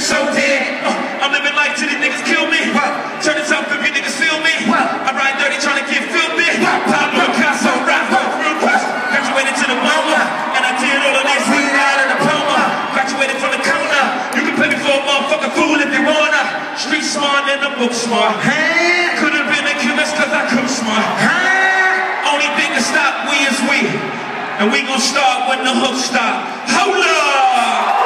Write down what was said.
niggas so dead. Uh, I'm living life till these niggas kill me. Turn this up if you niggas feel me. I ride dirty trying to get filthy. Pablo Picasso, Rafa, real quest. Graduated to the MoMA, and I did all of this without a diploma. Graduated from the corner. You can play me for a motherfucking fool if you wanna. Street smart and the book smart. Could have been a chemist cause I cook smart. Only thing to stop we is we. And we gon' start when the hook stop. Hold up!